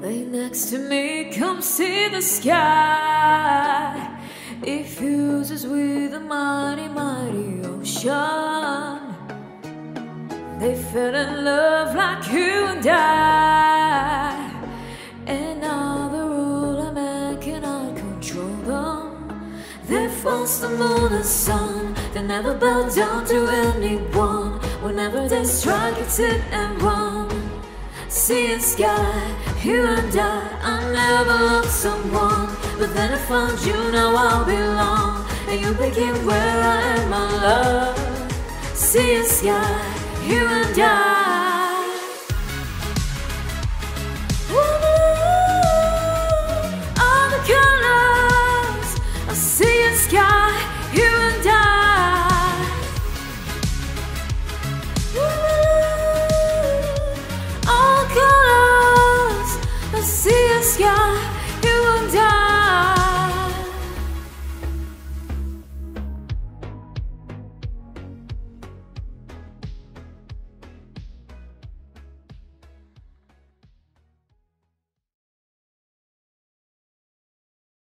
Lay next to me, come see the sky. It fuses with the mighty, mighty ocean. They fell in love like you and I. And now the ruler man cannot control them. They force the moon and sun. They never bow down to anyone. Whenever they strike, it's hit and run. Sea and sky, you and I. I never loved someone, but then I found you. Now I belong, and you begin where I am, my love. Sea and sky, you and I.